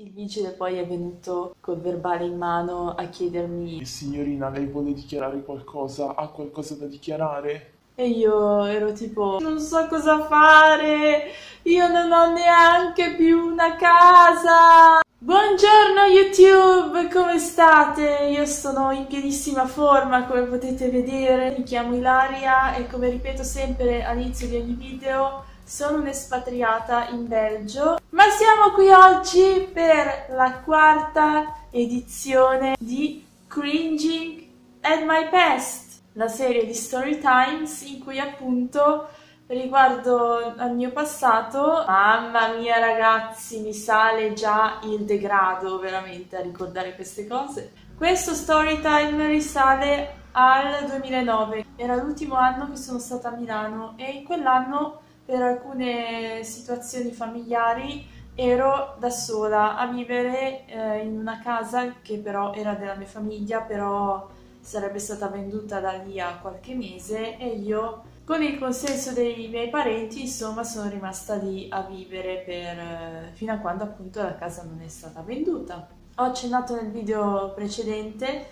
Il vigile poi è venuto col verbale in mano a chiedermi Signorina, lei vuole dichiarare qualcosa? Ha qualcosa da dichiarare? e io ero tipo non so cosa fare, io non ho neanche più una casa. Buongiorno YouTube, come state? Io sono in pienissima forma come potete vedere, mi chiamo Ilaria e come ripeto sempre all'inizio di ogni video sono un'espatriata in Belgio, ma siamo qui oggi per la quarta edizione di Cringing at My Past, la serie di Story Times in cui appunto riguardo al mio passato, mamma mia ragazzi, mi sale già il degrado veramente a ricordare queste cose. Questo story time risale al 2009, era l'ultimo anno che sono stata a Milano e in quell'anno per alcune situazioni familiari ero da sola a vivere eh, in una casa che però era della mia famiglia, però sarebbe stata venduta da lì a qualche mese e io con il consenso dei miei parenti insomma sono rimasta lì a vivere per, eh, fino a quando appunto la casa non è stata venduta. Ho accennato nel video precedente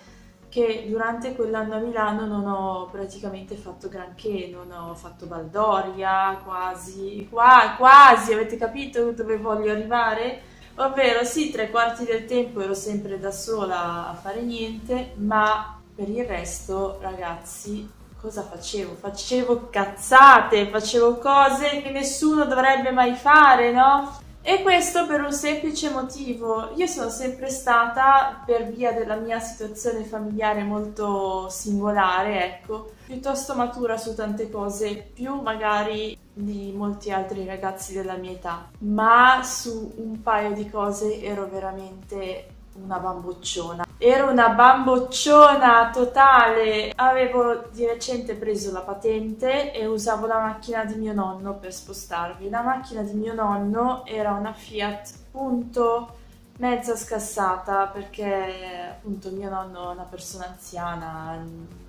che durante quell'anno a Milano non ho praticamente fatto granché, non ho fatto baldoria, quasi, qua, quasi, avete capito dove voglio arrivare? Ovvero sì, tre quarti del tempo ero sempre da sola a fare niente, ma per il resto, ragazzi, cosa facevo? Facevo cazzate, facevo cose che nessuno dovrebbe mai fare, no? E questo per un semplice motivo. Io sono sempre stata, per via della mia situazione familiare molto singolare, ecco, piuttosto matura su tante cose, più magari di molti altri ragazzi della mia età. Ma su un paio di cose ero veramente una bambocciona. Ero una bambocciona totale. Avevo di recente preso la patente e usavo la macchina di mio nonno per spostarvi. La macchina di mio nonno era una Fiat Punto mezza scassata perché appunto mio nonno è una persona anziana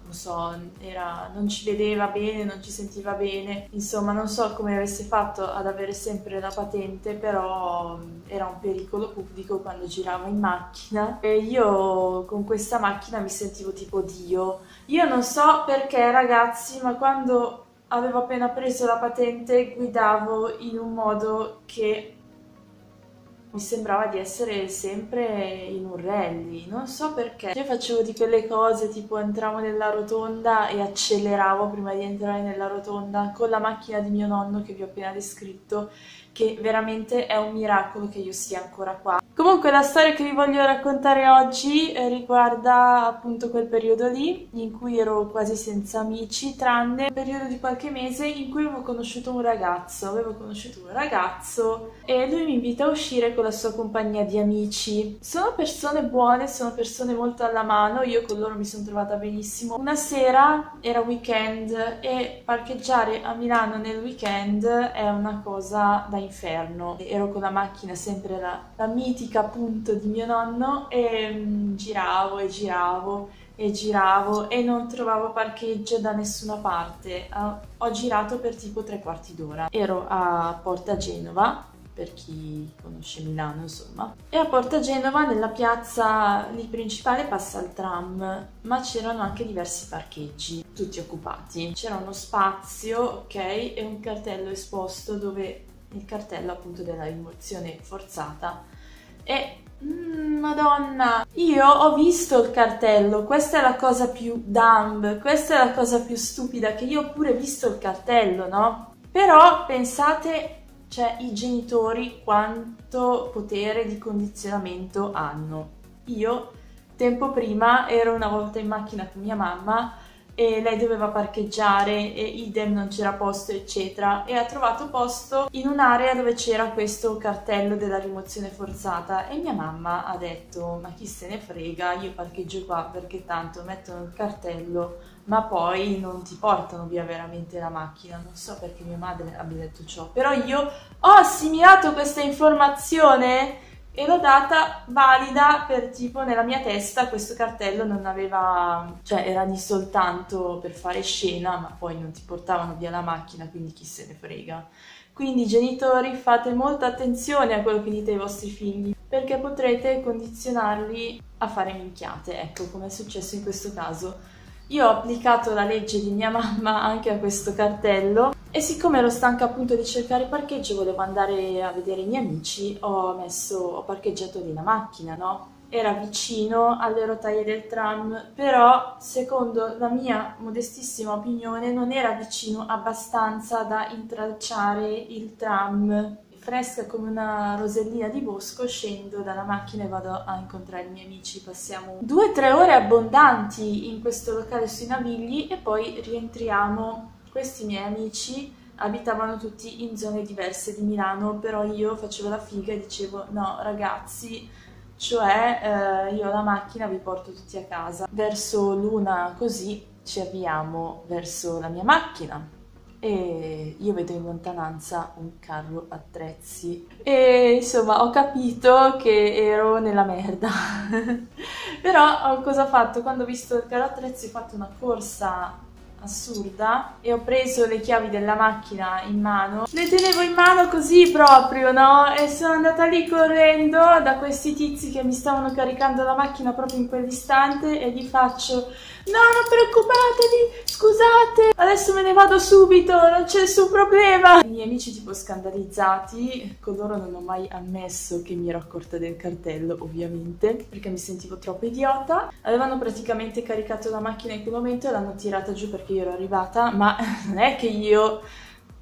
non so, era, non ci vedeva bene, non ci sentiva bene, insomma non so come avesse fatto ad avere sempre la patente, però era un pericolo pubblico quando girava in macchina e io con questa macchina mi sentivo tipo Dio. Io non so perché ragazzi, ma quando avevo appena preso la patente guidavo in un modo che mi sembrava di essere sempre in un rally, non so perché. Io facevo di quelle cose tipo entravo nella rotonda e acceleravo prima di entrare nella rotonda con la macchina di mio nonno che vi ho appena descritto, che veramente è un miracolo che io sia ancora qua. Comunque la storia che vi voglio raccontare oggi eh, riguarda appunto quel periodo lì in cui ero quasi senza amici, tranne un periodo di qualche mese in cui avevo conosciuto un ragazzo. Avevo conosciuto un ragazzo e lui mi invita a uscire con la sua compagnia di amici. Sono persone buone, sono persone molto alla mano, io con loro mi sono trovata benissimo. Una sera era weekend e parcheggiare a Milano nel weekend è una cosa da inferno. Ero con la macchina sempre la, la mitica appunto di mio nonno e um, giravo e giravo e giravo e non trovavo parcheggio da nessuna parte. Uh, ho girato per tipo tre quarti d'ora. Ero a Porta Genova, per chi conosce Milano insomma. E a Porta Genova nella piazza lì principale passa il tram, ma c'erano anche diversi parcheggi, tutti occupati. C'era uno spazio, ok, e un cartello esposto dove il cartello appunto della rimozione forzata e mm, Madonna, io ho visto il cartello, questa è la cosa più dumb, questa è la cosa più stupida, che io ho pure visto il cartello, no? Però pensate, cioè, i genitori quanto potere di condizionamento hanno. Io, tempo prima, ero una volta in macchina con mia mamma e lei doveva parcheggiare e idem non c'era posto eccetera. E ha trovato posto in un'area dove c'era questo cartello della rimozione forzata. E mia mamma ha detto ma chi se ne frega io parcheggio qua perché tanto mettono il cartello ma poi non ti portano via veramente la macchina. Non so perché mia madre abbia detto ciò però io ho assimilato questa informazione e l'ho data valida per tipo nella mia testa questo cartello non aveva, cioè era di soltanto per fare scena, ma poi non ti portavano via la macchina, quindi chi se ne frega. Quindi genitori fate molta attenzione a quello che dite ai vostri figli. perché potrete condizionarli a fare minchiate, ecco come è successo in questo caso. Io ho applicato la legge di mia mamma anche a questo cartello e siccome ero stanca appunto di cercare parcheggio, volevo andare a vedere i miei amici, ho messo, ho parcheggiato lì la macchina, no? Era vicino alle rotaie del tram, però secondo la mia modestissima opinione non era vicino abbastanza da intralciare il tram fresca come una rosellina di bosco, scendo dalla macchina e vado a incontrare i miei amici. Passiamo due o tre ore abbondanti in questo locale sui Navigli e poi rientriamo. Questi miei amici abitavano tutti in zone diverse di Milano, però io facevo la figa e dicevo no ragazzi, cioè eh, io la macchina vi porto tutti a casa. Verso l'una così ci avviamo verso la mia macchina e io vedo in lontananza un carro attrezzi e insomma ho capito che ero nella merda però cosa ho fatto? quando ho visto il carro attrezzi ho fatto una corsa assurda e ho preso le chiavi della macchina in mano. Le tenevo in mano così proprio no? E sono andata lì correndo da questi tizi che mi stavano caricando la macchina proprio in quell'istante e gli faccio No, non preoccupatevi, scusate, adesso me ne vado subito, non c'è nessun problema. I miei amici tipo scandalizzati, con loro non ho mai ammesso che mi ero accorta del cartello, ovviamente, perché mi sentivo troppo idiota. Avevano praticamente caricato la macchina in quel momento e l'hanno tirata giù perché io ero arrivata, ma non è che io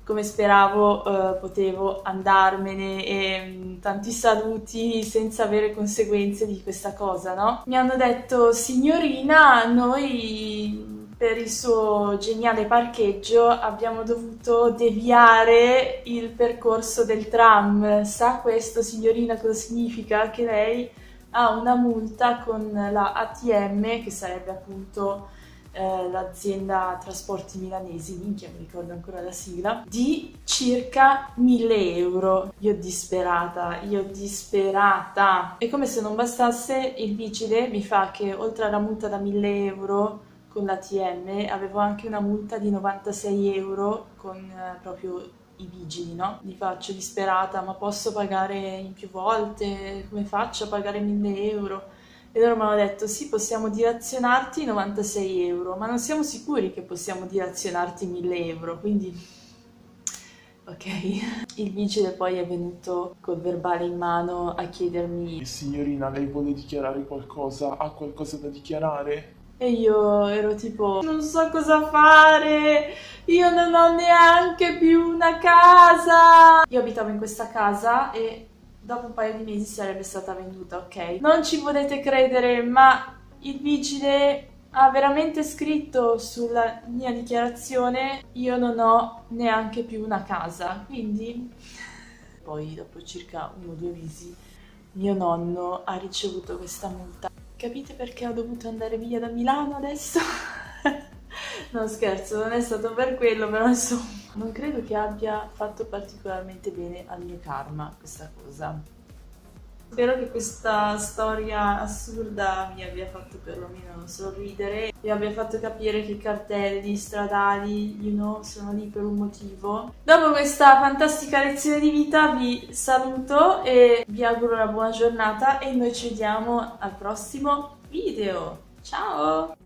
come speravo uh, potevo andarmene e um, tanti saluti senza avere conseguenze di questa cosa, no? Mi hanno detto signorina, noi per il suo geniale parcheggio abbiamo dovuto deviare il percorso del tram. Sa questo signorina cosa significa? Che lei ha una multa con la ATM che sarebbe appunto eh, l'azienda Trasporti Milanesi, minchia mi ricordo ancora la sigla, di circa 1000 euro. Io disperata, io disperata. E come se non bastasse, il vigile mi fa che oltre alla multa da 1000 euro con l'ATM avevo anche una multa di 96 euro con eh, proprio i vigili, no? Gli faccio disperata, ma posso pagare in più volte? Come faccio a pagare 1000 euro? E loro mi hanno detto sì, possiamo dilazionarti 96 euro, ma non siamo sicuri che possiamo dilazionarti 1000 euro, quindi ok. Il vigile poi è venuto col verbale in mano a chiedermi Signorina, lei vuole dichiarare qualcosa? Ha qualcosa da dichiarare? E io ero tipo, non so cosa fare, io non ho neanche più una casa. Io abitavo in questa casa e dopo un paio di mesi sarebbe stata venduta, ok? Non ci potete credere, ma il vigile ha veramente scritto sulla mia dichiarazione io non ho neanche più una casa, quindi poi dopo circa uno o due mesi mio nonno ha ricevuto questa multa. Capite perché ho dovuto andare via da Milano adesso? non scherzo, non è stato per quello, però insomma non credo che abbia fatto particolarmente bene al mio karma questa cosa. Spero che questa storia assurda mi abbia fatto perlomeno sorridere, vi abbia fatto capire che i cartelli stradali, you know, sono lì per un motivo. Dopo questa fantastica lezione di vita vi saluto e vi auguro una buona giornata e noi ci vediamo al prossimo video. Ciao!